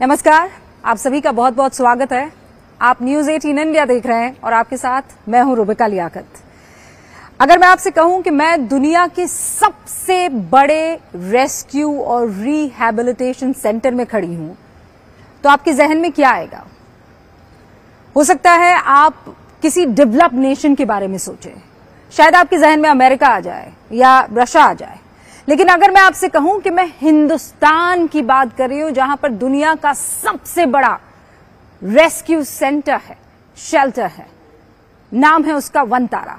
नमस्कार, आप सभी का बहुत बहुत स्वागत है। आप न्यूज़ 18 इंडिया देख रहे हैं और आपके साथ मैं हूँ रूबिका लियाकत। अगर मैं आपसे कहूँ कि मैं दुनिया के सबसे बड़े रेस्क्यू और रिहैबिलिटेशन सेंटर में खड़ी हूँ तो आपके जहन में क्या आएगा? हो सकता है आप किसी डेवलप नेशन के बारे में सोचें। शायद आपके जहन में अमेरिका आ जाए या रशिया आ जाए। लेकिन अगर मैं आपसे कहूँ कि मैं हिंदुस्तान की बात कर रही हूँ, जहाँ पर दुनिया का सबसे बड़ा रेस्क्यू सेंटर है, शेल्टर है, नाम है उसका वन तारा।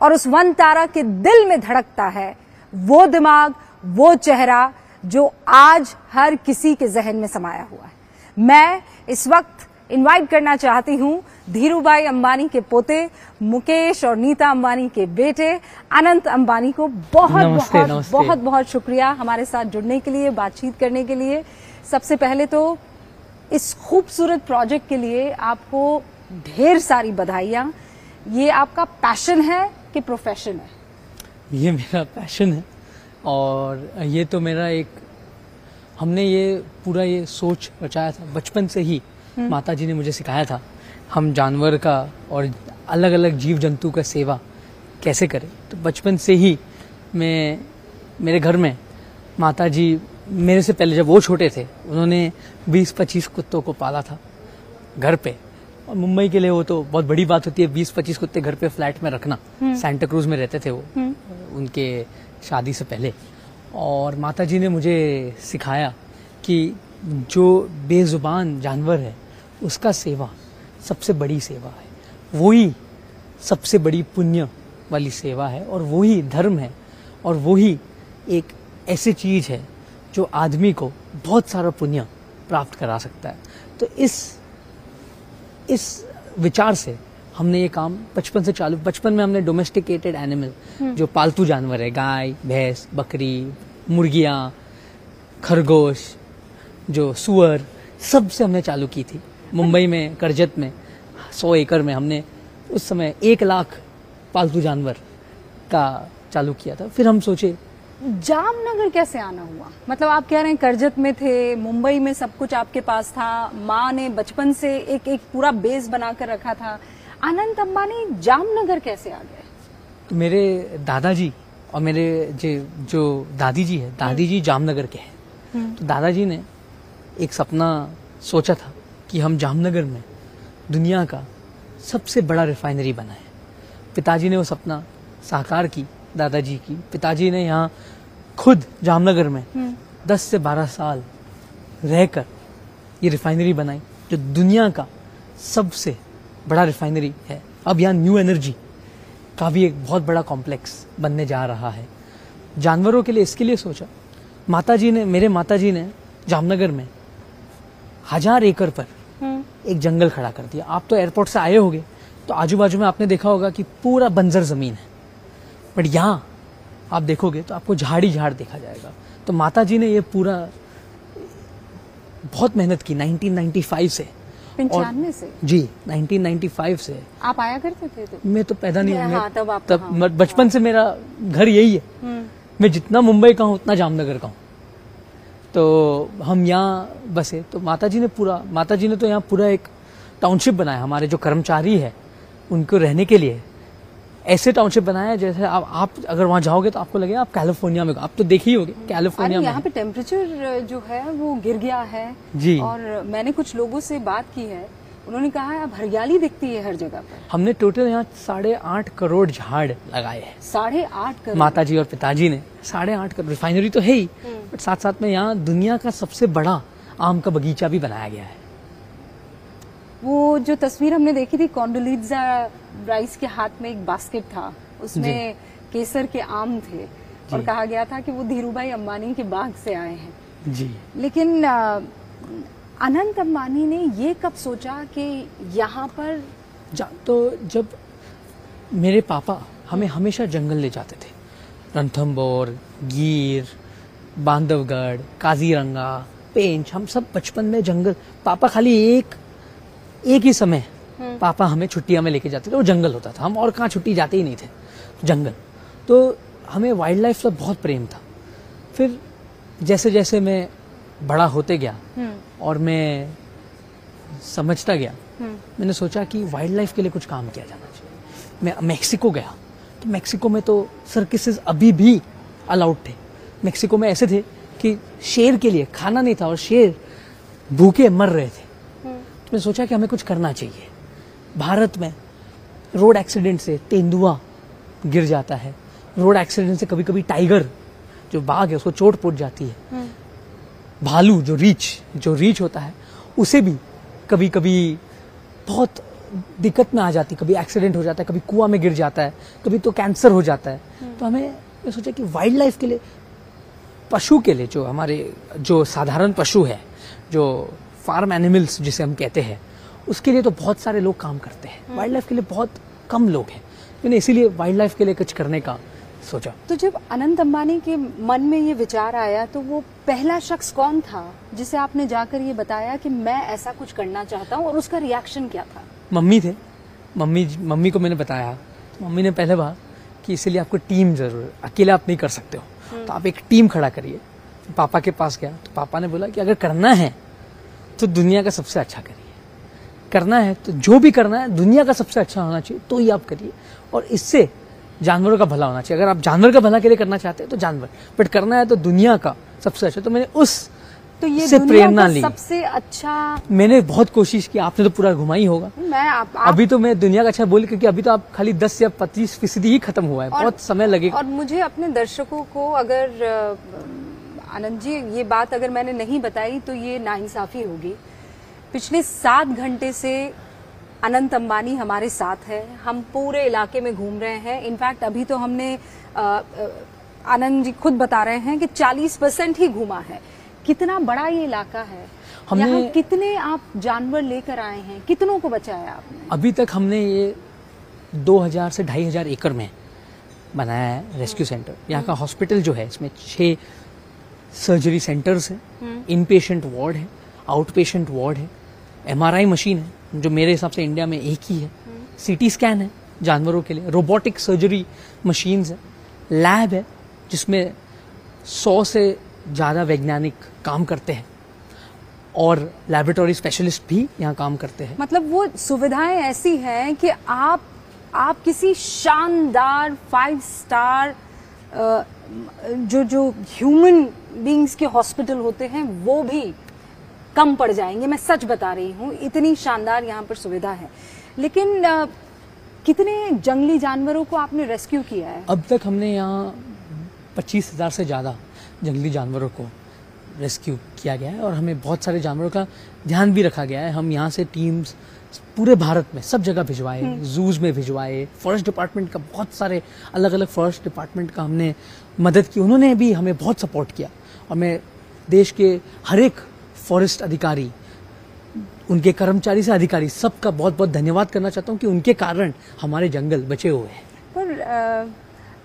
और उस वन तारा के दिल में धड़कता है वो दिमाग, वो चेहरा जो आज हर किसी के जहन में समाया हुआ है। मैं इस वक्त इनवाइट करना चाहती हूँ धीरूभाई अंबानी के पोते मुकेश और नीता अंबानी के बेटे अनंत अंबानी को बहुत नमस्ते, बहुत नमस्ते। बहुत बहुत शुक्रिया हमारे साथ जुड़ने के लिए बातचीत करने के लिए। सबसे पहले तो इस खूबसूरत प्रोजेक्ट के लिए आपको ढेर सारी बधाइयाँ। ये आपका पैशन है कि प्रोफेशन है? ये मेरा पैशन है और ये तो मेरा एक हमने ये पूरा ये सोच रचाया था बचपन से ही। माता जी ने मुझे सिखाया था हम जानवर का और अलग अलग जीव जंतु का सेवा कैसे करें। तो बचपन से ही मैं मेरे घर में माता जी मेरे से पहले जब वो छोटे थे उन्होंने 20-25 कुत्तों को पाला था घर पे। और मुंबई के लिए वो तो बहुत बड़ी बात होती है 20-25 कुत्ते घर पे फ्लैट में रखना। सैंटा क्रूज में रहते थे वो उनके शादी से पहले। और माता जी ने मुझे सिखाया कि जो बेजुबान जानवर है उसका सेवा सबसे बड़ी सेवा है। वही सबसे बड़ी पुण्य वाली सेवा है और वही धर्म है और वही एक ऐसी चीज़ है जो आदमी को बहुत सारा पुण्य प्राप्त करा सकता है। तो इस इस विचार से हमने ये काम बचपन से चालू बचपन में हमने डोमेस्टिकेटेड एनिमल जो पालतू जानवर है गाय भैंस बकरी मुर्गियाँ खरगोश जो सुअर सबसे हमने चालू की थी। मुंबई में करजत में सौ एकड़ में हमने उस समय एक लाख पालतू जानवर का चालू किया था। फिर हम सोचे जामनगर कैसे आना हुआ? मतलब आप कह रहे हैं करजत में थे मुंबई में सब कुछ आपके पास था माँ ने बचपन से एक एक पूरा बेस बनाकर रखा था। अनंत अंबानी जामनगर कैसे आ गए? तो मेरे दादाजी और मेरे जो जो दादी जी है दादी जी जामनगर के हैं। तो दादाजी ने एक सपना सोचा था कि हम जामनगर में दुनिया का सबसे बड़ा रिफाइनरी बनाए पिताजी ने वो सपना साकार की दादाजी की। पिताजी ने यहाँ खुद जामनगर में 10 से 12 साल रहकर ये रिफाइनरी बनाई जो दुनिया का सबसे बड़ा रिफाइनरी है। अब यहाँ न्यू एनर्जी का भी एक बहुत बड़ा कॉम्प्लेक्स बनने जा रहा है। जानवरों के लिए इसके लिए सोचा। माता जी ने मेरे माता जी ने जामनगर में हज़ार एकड़ पर एक जंगल खड़ा कर दिया। आप तो एयरपोर्ट से आए होंगे तो आजू बाजू में आपने देखा होगा कि पूरा बंजर ज़मीन है। बट यहाँ आप देखोगे तो आपको झाड़ी झाड़ देखा जाएगा। तो माता जी ने ये पूरा बहुत मेहनत की 1995 से। पंचानवे से? जी 1995 से। आप आया करते थे तो? मैं तो पैदा नहीं हाँ, तब तब हाँ, बचपन से मेरा घर यही है। हम्म, मैं जितना मुंबई का हूँ उतना जामनगर का हूँ। तो हम यहाँ बसे तो माता जी ने पूरा माता जी ने तो यहाँ पूरा एक टाउनशिप बनाया हमारे जो कर्मचारी है उनको रहने के लिए। ऐसे टाउनशिप बनाया है जैसे आप आप अगर वहाँ जाओगे तो आपको लगेगा आप कैलिफ़ोर्निया में आप तो देख ही होगे कैलिफ़ोर्निया में। यहाँ पे टेम्परेचर जो है वो गिर गया है। जी। और मैंने कुछ लोगों से बात की है उन्होंने कहा है अब हरियाली दिखती है हर जगह पर. हमने टोटल यहाँ साढ़े आठ करोड़ झाड़ लगाए हैं। साढ़े आठ करोड़? माता जी और पिताजी ने। साढ़े आठ करोड़। रिफाइनरी तो है ही बट साथ साथ में यहाँ दुनिया का सबसे बड़ा आम का बगीचा भी बनाया गया है। वो जो तस्वीर हमने देखी थी कॉन्डोलीजा राइस के हाथ में एक बास्केट था उसमें केसर के आम थे और कहा गया था कि वो धीरूभाई अंबानी के बाग से आए हैं। जी। लेकिन अनंत अंबानी ने ये कब सोचा कि यहाँ पर जा तो जब मेरे पापा हमें हमेशा जंगल ले जाते थे रणथम्बोर गिर बांधवगढ़ काजीरंगा पेंच हम सब बचपन में जंगल पापा खाली एक एक ही समय पापा हमें छुट्टियाँ में लेके जाते थे वो जंगल होता था हम और कहाँ छुट्टी जाते ही नहीं थे जंगल। तो हमें वाइल्ड लाइफ से बहुत प्रेम था। फिर जैसे जैसे मैं बड़ा होते गया हम्म। और मैं समझता गया। हम्म। मैंने सोचा कि वाइल्ड लाइफ के लिए कुछ काम किया जाना चाहिए। मैं मैक्सिको गया। तो मैक्सिको में तो सर्किसेस अभी भी अलाउड थे। मैक्सिको में ऐसे थे कि शेर के लिए खाना नहीं था और शेर भूखे मर रहे थे। हम्म। तो मैं सोचा कि हमें कुछ करना चाहिए। भारत में रोड एक्सीडेंट से तेंदुआ गिर जाता है। रोड एक्सीडेंट से कभी कभी टाइगर जो बाघ है उसको चोट पहुँच जाती है। हम्म। भालू जो रीच जो रीच होता है उसे भी कभी कभी बहुत दिक्कत में आ जाती कभी एक्सीडेंट हो जाता है कभी कुआँ में गिर जाता है कभी तो कैंसर हो जाता है। तो हमें मैं सोचा कि वाइल्ड लाइफ के लिए पशु के लिए जो हमारे जो साधारण पशु है जो फार्म एनिमल्स जिसे हम कहते हैं उसके लिए तो बहुत सारे लोग काम करते हैं। वाइल्ड लाइफ के लिए बहुत कम लोग हैं। मैंने इसीलिए वाइल्ड लाइफ के लिए कुछ करने का सोचा। तो जब अनंत अंबानी के मन में ये विचार आया तो वो पहला शख्स कौन था जिसे आपने जाकर ये बताया कि मैं ऐसा कुछ करना चाहता हूँ और उसका रिएक्शन क्या था? मम्मी थे। मम्मी मम्मी को मैंने बताया। तो मम्मी ने पहले कहा कि इसीलिए आपको टीम ज़रूर अकेले आप नहीं कर सकते हो। तो आप एक टीम खड़ा करिए। पापा के पास गया। तो पापा ने बोला कि अगर करना है तो दुनिया का सबसे अच्छा करिए। करना है तो जो भी करना है दुनिया का सबसे अच्छा होना चाहिए तो ही आप करिए। और इससे जानवरों का भला होना चाहिए। अगर आप जानवर का भला के लिए करना चाहते हैं तो जानवर। बट करना है तो दुनिया का सबसे अच्छा। तो मैंने उस तो ये से प्रेरणा ली। सबसे अच्छा मैंने बहुत कोशिश की आपने तो पूरा घुमा ही होगा। मैं आप, आप अभी तो मैं दुनिया का अच्छा बोल क्योंकि अभी तो आप खाली 10 या 25 फ़ीसदी ही खत्म हुआ है। और- बहुत समय लगेगा। और मुझे अपने दर्शकों को अगर आनंद जी ये बात अगर मैंने नहीं बताई तो ये नाइंसाफी होगी। पिछले सात घंटे से अनंत अंबानी हमारे साथ है। हम पूरे इलाके में घूम रहे हैं। इनफैक्ट अभी तो हमने आनंद जी खुद बता रहे हैं कि 40 परसेंट ही घूमा है। कितना बड़ा ये इलाका है। हमने- यहाँ कितने आप जानवर लेकर आए हैं? कितनों को बचाया आपने? अभी तक हमने ये 2000 से 2500 एकड़ में बनाया है रेस्क्यू सेंटर। यहाँ का हॉस्पिटल जो है इसमें छह सर्जरी सेंटर्स हैं। इन पेशेंट वार्ड है आउट पेशेंट वार्ड है। एमआरआई मशीन है, जो मेरे हिसाब से इंडिया में एक ही है। सीटी स्कैन है जानवरों के लिए। रोबोटिक सर्जरी मशीन्स है। लैब है, जिसमें सौ से ज़्यादा वैज्ञानिक काम करते हैं। और लेबोरेटरी स्पेशलिस्ट भी यहाँ काम करते हैं। मतलब वो सुविधाएँ ऐसी हैं कि आप आप किसी शानदार फाइव स्टार जो जो ह्यूमन बींग्स के हॉस्पिटल होते हैं, वो भी कम पड़ जाएँगे मैं सच बता रही हूँ इतनी शानदार यहाँ पर सुविधा है। लेकिन अ, कितने जंगली जानवरों को आपने रेस्क्यू किया है? अब तक हमने यहाँ पच्चीस हज़ार से ज़्यादा जंगली जानवरों को रेस्क्यू किया गया है और हमें बहुत सारे जानवरों का ध्यान भी रखा गया है। हम यहाँ से टीम्स पूरे भारत में सब जगह भिजवाए जूज में भिजवाए फॉरेस्ट डिपार्टमेंट का बहुत सारे अलग अलग फॉरेस्ट डिपार्टमेंट का हमने मदद की उन्होंने भी हमें बहुत सपोर्ट किया। और मैं देश के हर एक फॉरेस्ट अधिकारी, उनके कर्मचारी से अधिकारी, सबका बहुत बहुत धन्यवाद करना चाहता हूँ कि उनके कारण हमारे जंगल बचे हुए हैं। पर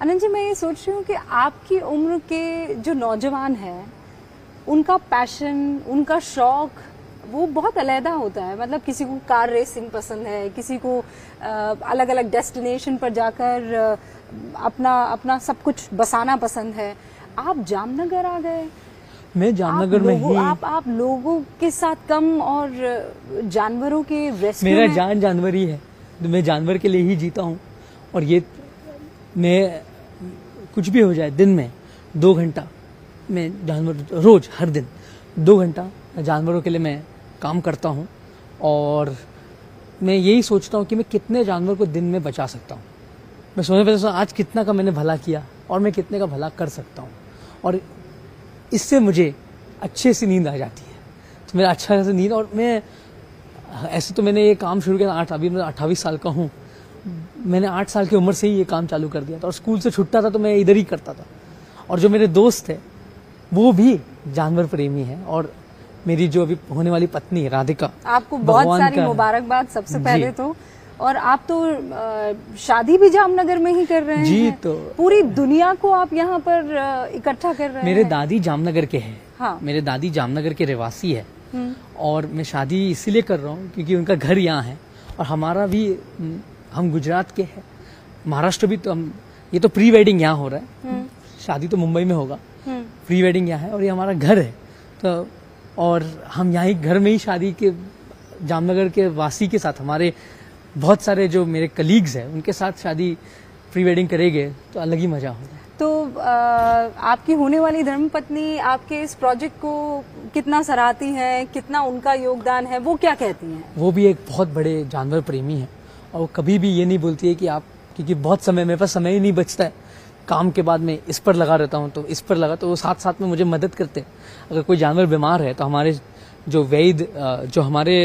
अनंत जी, मैं ये सोच रही हूँ कि आपकी उम्र के जो नौजवान हैं, उनका पैशन उनका शौक, वो बहुत अलहदा होता है। मतलब किसी को कार रेसिंग पसंद है, किसी को अलग अलग डेस्टिनेशन पर जाकर अपना अपना सब कुछ बसाना पसंद है। आप जामनगर आ गए मैं जामनगर में ही आप आप लोगों के साथ कम और जानवरों के रेस्क्यू मेरा में जान जानवर ही है। तो मैं जानवर के लिए ही जीता हूँ। और ये मैं कुछ भी हो जाए दिन में दो घंटा मैं जानवर रोज हर दिन दो घंटा जानवरों के लिए मैं काम करता हूँ। और मैं यही सोचता हूँ कि मैं कितने जानवर को दिन में बचा सकता हूँ। मैं सोचने पहले आज कितना का मैंने भला किया और मैं कितने का भला कर सकता हूँ। और इससे मुझे अच्छे से नींद आ जाती है। तो मेरा अच्छा से नींद और मैं ऐसे तो मैंने ये काम शुरू किया आठ अभी मैं अट्ठाईस साल का हूँ। मैंने आठ साल की उम्र से ही ये काम चालू कर दिया था और स्कूल से छुट्टा था तो मैं इधर ही करता था। और जो मेरे दोस्त है वो भी जानवर प्रेमी है और मेरी जो अभी होने वाली पत्नी है राधिका आपको बहुत सारी मुबारकबाद सबसे पहले तो। और आप तो शादी भी जामनगर में ही कर रहे हैं। जी, तो- पूरी दुनिया को आप यहाँ पर इकट्ठा कर रहे हैं। मेरे दादी जामनगर के हैं। हाँ। मेरे दादी जामनगर के रहवासी है। हम्म, और मैं शादी इसीलिए कर रहा हूँ क्योंकि उनका घर यहाँ है। और हमारा भी हम गुजरात के हैं। महाराष्ट्र भी तो हम ये तो प्री वेडिंग यहाँ हो रहा है। हम्म, शादी तो मुंबई में होगा। हम्म, प्री वेडिंग यहाँ है और ये हमारा घर है। तो और हम यहाँ ही घर में ही शादी के जामनगर के वासी के साथ हमारे बहुत सारे जो मेरे कलीग्स हैं उनके साथ शादी प्री वेडिंग करेंगे तो अलग ही मज़ा होगा। तो आ, आपकी होने वाली धर्मपत्नी आपके इस प्रोजेक्ट को कितना सराहती हैं कितना उनका योगदान है वो क्या कहती हैं? वो भी एक बहुत बड़े जानवर प्रेमी है और वो कभी भी ये नहीं बोलती है कि आप क्योंकि बहुत समय मेरे पास समय ही नहीं बचता है। काम के बाद में इस पर लगा रहता हूँ तो इस पर लगा तो वो साथ साथ में मुझे मदद करते हैं। अगर कोई जानवर बीमार है तो हमारे जो वैद जो हमारे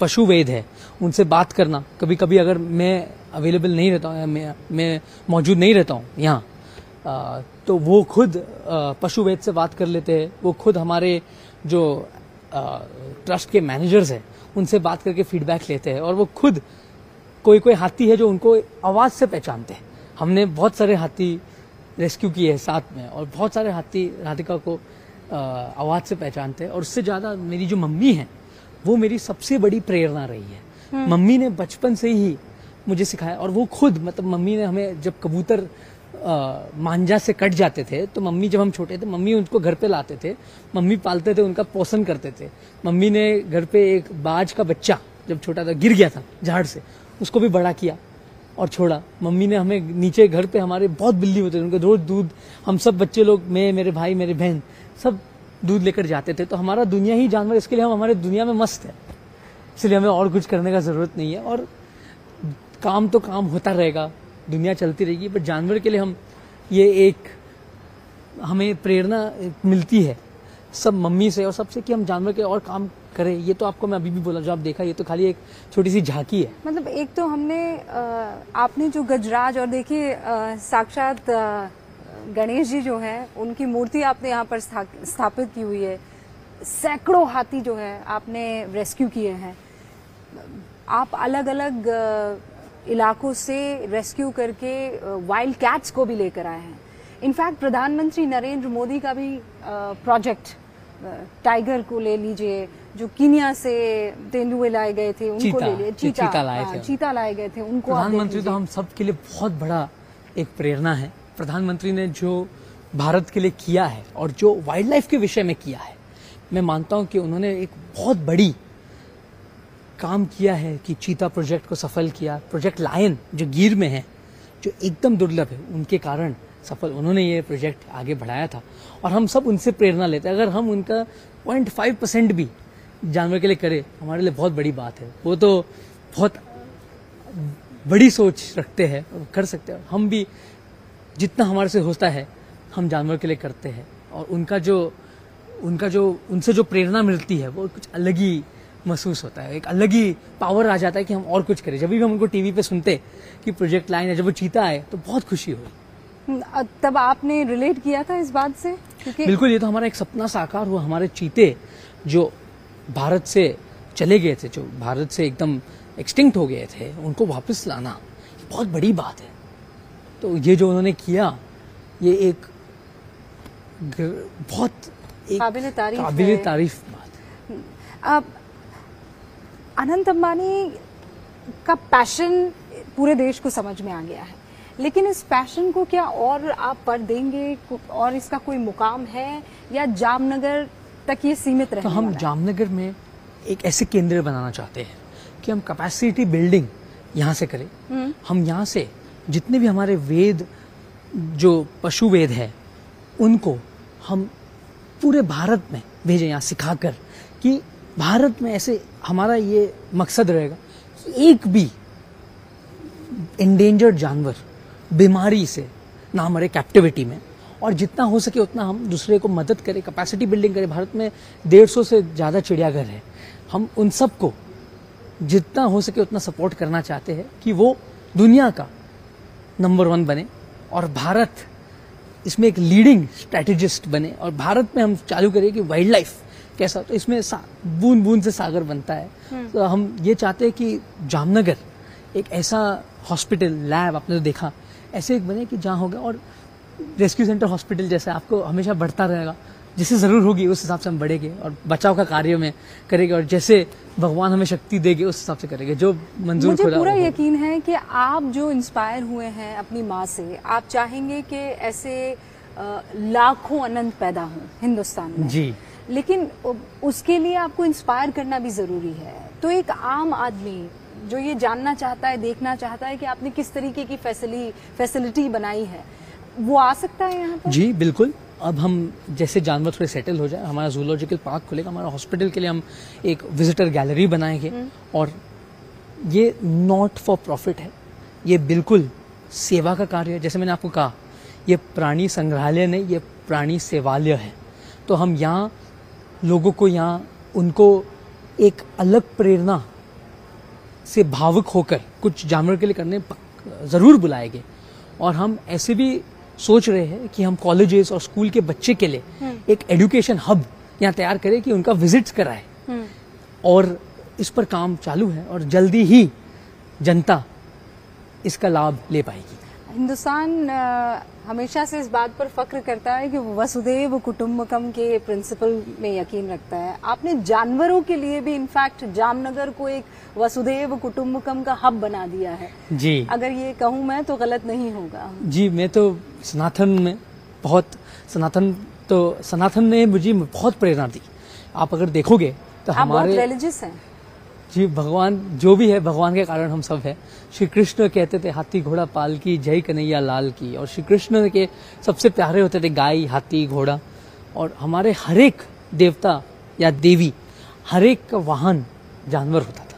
पशु वैद है, उनसे बात करना। कभी कभी अगर मैं अवेलेबल नहीं रहता हूँ मैं मैं मौजूद नहीं रहता हूँ यहाँ तो वो खुद पशु वैद से बात कर लेते हैं। वो खुद हमारे जो ट्रस्ट के मैनेजर्स हैं, उनसे बात करके फीडबैक लेते हैं। और वो खुद कोई कोई हाथी है जो उनको आवाज़ से पहचानते हैं। हमने बहुत सारे हाथी रेस्क्यू किए हैं साथ में, और बहुत सारे हाथी, राधिका को आवाज़ से पहचानते हैं। और उससे ज़्यादा मेरी जो मम्मी है वो मेरी सबसे बड़ी प्रेरणा रही है। हम्म। मम्मी ने बचपन से ही मुझे सिखाया और वो खुद मतलब मम्मी ने हमें जब कबूतर मांझा से कट जाते थे तो मम्मी जब हम छोटे थे मम्मी उनको घर पे लाते थे मम्मी पालते थे उनका पोषण करते थे। मम्मी ने घर पे एक बाज का बच्चा जब छोटा था गिर गया था झाड़ से उसको भी बड़ा किया और छोड़ा। मम्मी ने हमें नीचे घर पे हमारे बहुत बिल्ली होते थे उनके रोज दूध हम सब बच्चे लोग मैं मेरे भाई मेरे बहन सब दूध लेकर जाते थे तो हमारा दुनिया ही जानवर, इसके लिए हम हमारे दुनिया में मस्त है। इसलिए हमें और कुछ करने का ज़रूरत नहीं है, और काम तो काम होता रहेगा, दुनिया चलती रहेगी बट जानवर के लिए हम, ये एक, हमें प्रेरणा मिलती है, सब मम्मी से और सबसे कि हम जानवर के और काम करें, ये तो आपको मैं अभी भी बोला, जो आप देखा, ये तो खाली एक छोटी सी झांकी है। मतलब एक तो हमने आपने जो गजराज और देखिए साक्षात गणेश जी जो है उनकी मूर्ति आपने यहाँ पर स्थापित की हुई है। सैकड़ों हाथी जो है आपने रेस्क्यू किए हैं। आप अलग अलग इलाकों से रेस्क्यू करके वाइल्ड कैट्स को भी लेकर आए हैं। इनफैक्ट प्रधानमंत्री नरेंद्र मोदी का भी प्रोजेक्ट टाइगर को ले लीजिए जो कीनिया से तेंदुए लाए गए थे उनको चीता, ले लिए चीता, चीता लाए हाँ, थे। चीता लाए गए थे उनको प्रधानमंत्री तो हम सबके लिए बहुत बड़ा एक प्रेरणा है। प्रधानमंत्री ने जो भारत के लिए किया है और जो वाइल्ड लाइफ के विषय में किया है, मैं मानता हूँ कि उन्होंने एक बहुत बड़ी काम किया है कि चीता प्रोजेक्ट को सफल किया। प्रोजेक्ट लायन जो गिर में है, जो एकदम दुर्लभ है, उनके कारण सफल उन्होंने ये प्रोजेक्ट आगे बढ़ाया था। और हम सब उनसे प्रेरणा लेते हैं। अगर हम उनका पॉइंट फाइव परसेंट भी जानवर के लिए करें, हमारे लिए बहुत बड़ी बात है। वो तो बहुत बड़ी सोच रखते हैं, कर सकते हैं। हम भी जितना हमारे से होता है हम जानवर के लिए करते हैं। और उनका जो उनका जो उनसे जो प्रेरणा मिलती है वो कुछ अलग ही महसूस होता है। एक अलग ही पावर आ जाता है कि हम और कुछ करें। जब भी हम उनको टीवी पे सुनते कि प्रोजेक्ट लाइन है जब वो चीता आए तो बहुत खुशी हुई तब आपने रिलेट किया था इस बात से? क्योंकि बिल्कुल ये तो हमारा एक सपना साकार हुआ। हमारे चीते जो भारत से चले गए थे जो भारत से एकदम एक्सटिंक्ट हो गए थे उनको वापस लाना बहुत बड़ी बात है। तो ये जो उन्होंने किया ये एक बहुत काबिल तारीफ़ काबिल तारीफ़ बात अब अनंत अंबानी का पैशन पूरे देश को समझ में आ गया है। लेकिन इस पैशन को क्या और आप पर देंगे? और इसका कोई मुकाम है? या जामनगर तक ये सीमित रहे तो हम जामनगर में एक ऐसे केंद्र बनाना चाहते हैं कि हम कैपेसिटी बिल्डिंग यहाँ से करें। हम्म। हम यहाँ से जितने भी हमारे वेद, जो पशु वेद है, उनको हम पूरे भारत में भेजें यहाँ सिखाकर कि भारत में ऐसे हमारा ये मकसद रहेगा कि एक भी इंडेंजर्ड जानवर बीमारी से ना मरे कैप्टिविटी में। और जितना हो सके उतना हम दूसरे को मदद करें कैपेसिटी बिल्डिंग करें। भारत में डेढ़ सौ से ज़्यादा चिड़ियाघर है। हम उन सबको जितना हो सके उतना सपोर्ट करना चाहते हैं कि वो दुनिया का नंबर वन बने और भारत इसमें एक लीडिंग स्ट्रेटेजिस्ट बने और भारत में हम चालू करें कि वाइल्ड लाइफ कैसा तो इसमें बूंद बूंद से सागर बनता है हम्म। तो हम ये चाहते हैं कि जामनगर एक ऐसा हॉस्पिटल लैब आपने तो देखा ऐसे एक बने कि जहाँ होगा और रेस्क्यू सेंटर हॉस्पिटल जैसा आपको हमेशा बढ़ता रहेगा जैसे ज़रूर होगी उस हिसाब से हम बढ़ेंगे और बचाव का कार्य में करेंगे और जैसे भगवान हमें शक्ति देंगे उस हिसाब से करेंगे। जो मंजूर मुझे पूरा यकीन है कि आप जो इंस्पायर हुए हैं अपनी माँ से आप चाहेंगे कि ऐसे लाखों अनंत पैदा हों हिंदुस्तान में। जी। लेकिन उसके लिए आपको इंस्पायर करना भी ज़रूरी है। तो एक आम आदमी जो ये जानना चाहता है देखना चाहता है कि आपने किस तरीके की फैसिली फैसिलिटी बनाई है वो आ सकता है यहाँ पर? जी बिल्कुल। अब हम जैसे जानवर थोड़े सेटल हो जाए हमारा जूलॉजिकल पार्क खुलेगा हमारा हॉस्पिटल के लिए हम एक विजिटर गैलरी बनाएँगे। और ये नॉट फॉर प्रॉफिट है। ये बिल्कुल सेवा का कार्य है। जैसे मैंने आपको कहा ये प्राणी संग्रहालय नहीं ये प्राणी सेवालय है। तो हम यहाँ लोगों को यहाँ उनको एक अलग प्रेरणा से भावुक होकर कुछ जानवर के लिए करने ज़रूर बुलाएँगे। और हम ऐसे भी सोच रहे हैं कि हम कॉलेजेस और स्कूल के बच्चे के लिए एक एजुकेशन हब यहाँ तैयार करें कि उनका विज़िट कराए। हम्म। और इस पर काम चालू है और जल्दी ही जनता इसका लाभ ले पाएगी। हिंदुस्तान हमेशा से इस बात पर फक्र करता है कि वो वसुदेव कुटुम्बकम के प्रिंसिपल में यकीन रखता है। आपने जानवरों के लिए भी इनफैक्ट जामनगर को एक वसुदेव कुटुम्बकम का हब बना दिया है। जी। अगर ये कहूँ मैं तो गलत नहीं होगा। जी मैं तो सनातन में बहुत सनातन तो सनातन ने मुझे बहुत प्रेरणा दी। आप अगर देखोगे तो आप हमारे रिलीजियस हैं। जी भगवान जो भी है भगवान के कारण हम सब है। श्री कृष्ण कहते थे हाथी घोड़ा पाल की जय कन्हैया लाल की। और श्री कृष्ण के सबसे प्यारे होते थे गाय हाथी घोड़ा। और हमारे हर एक देवता या देवी हर एक का वाहन जानवर होता था।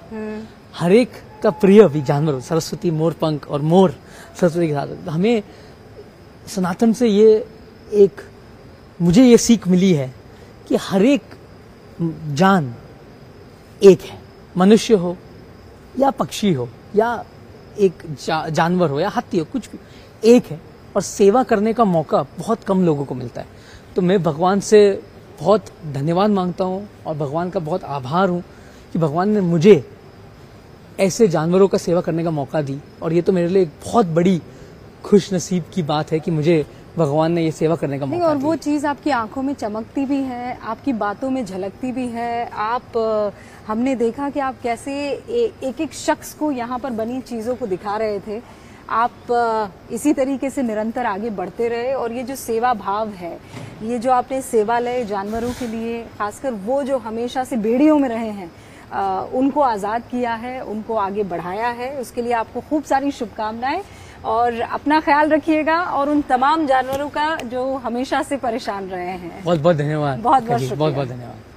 हर एक का प्रिय भी जानवर सरस्वती मोर पंख और मोर सरस्वती के साथ। हमें सनातन से ये एक मुझे ये सीख मिली है कि हर एक जान एक है। मनुष्य हो या पक्षी हो या एक जा, जानवर हो या हाथी हो कुछ भी एक है। और सेवा करने का मौका बहुत कम लोगों को मिलता है। तो मैं भगवान से बहुत धन्यवाद माँगता हूँ और भगवान का बहुत आभार हूँ कि भगवान ने मुझे ऐसे जानवरों का सेवा करने का मौका दी। और ये तो मेरे लिए एक बहुत बड़ी खुश नसीब की बात है कि मुझे भगवान ने ये सेवा करने का मौका और वो चीज़ आपकी आँखों में चमकती भी है आपकी बातों में झलकती भी है। आप हमने देखा कि आप कैसे ए, एक एक शख्स को यहाँ पर बनी चीज़ों को दिखा रहे थे। आप इसी तरीके से निरंतर आगे बढ़ते रहे और ये जो सेवा भाव है ये जो आपने सेवा सेवालय जानवरों के लिए खासकर वो जो हमेशा से बेड़ियों में रहे हैं अ, उनको आज़ाद किया है उनको आगे बढ़ाया है उसके लिए आपको खूब सारी शुभकामनाएँ। और अपना ख्याल रखिएगा और उन तमाम जानवरों का जो हमेशा से परेशान रहे हैं। बहुत बहुत धन्यवाद बहुत बहुत बहुत बहुत धन्यवाद।